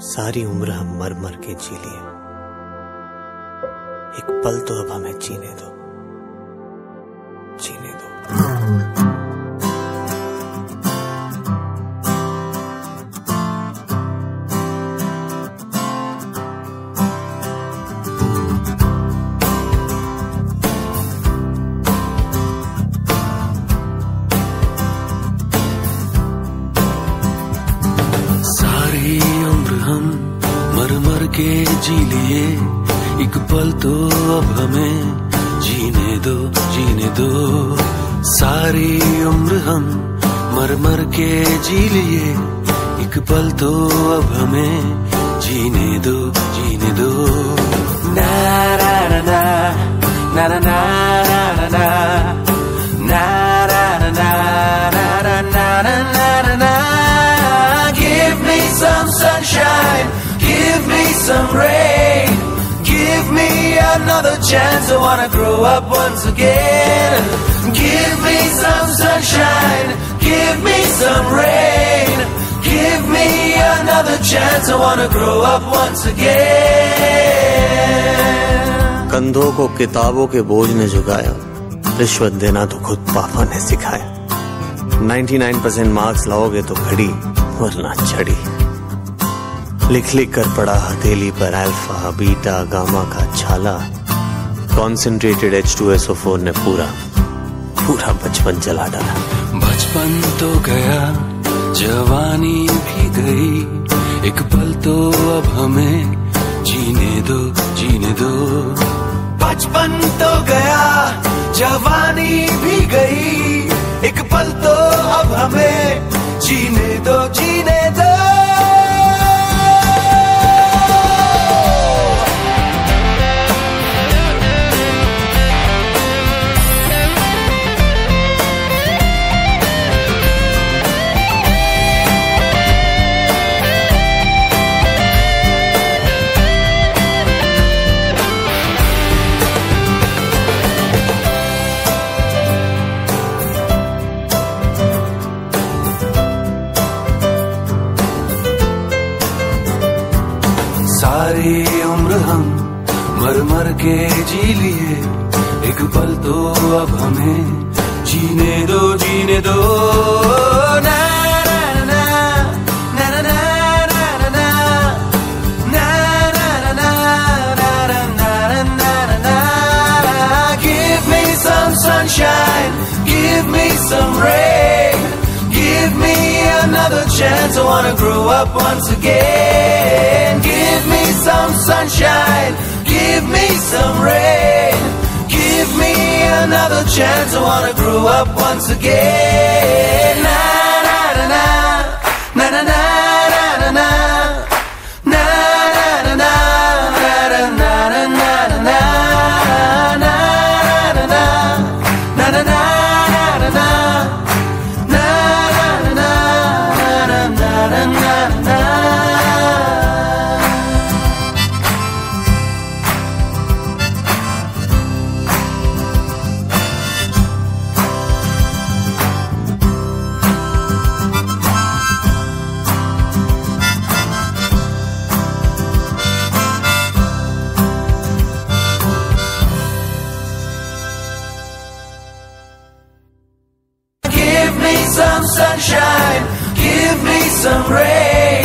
सारी उम्र हम मर मर के जी लिए। एक पल तो अब हमें जीने दो। के जी लिए एक पल तो अब हमें जीने दो जीने दो। सारी उम्र हम मर मर के जी लिए एक पल तो अब हमें जीने दो जीने दो। Some rain, give me another chance. I wanna grow up once again. Give me some sunshine, give me some rain, give me another chance. I wanna grow up once again. कंधों को किताबों के बोझ ने झुकाया रिश्वत देना तो खुद पापा ने सिखाया 99% मार्क्स लाओगे तो घड़ी वरना छड़ी लिख लिख कर पड़ा हथेली पर अल्फ़ा बीटा गामा का छाला। Concentrated H two S O four ने पूरा पूरा बचपन जला डाला। बचपन तो गया, जवानी भी गई। एक पल तो अब हमें जीने दो जीने दो। बचपन तो गया, जवानी भी गई। एक पल तो अब हमें जीने दो जीने दो। सारी उम्र हम मर मर के जी लिए एक पल तो अब हमें जीने दो जीने दो ना sunshine, give me some rain, give me another chance. I wanna grow up once again. Give me some sunshine, give me some rain, give me another chance. I wanna grow up once again. Me some sunshine, give me some rain,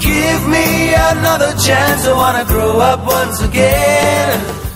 give me another chance. I wanna grow up once again.